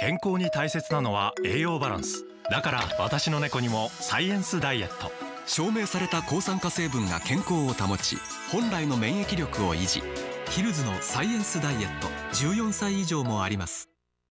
健康に大切なのは栄養バランス。だから私の猫にもサイエンスダイエット。証明された抗酸化成分が健康を保ち本来の免疫力を維持。ヒルズのサイエンスダイエット。14歳以上もあります。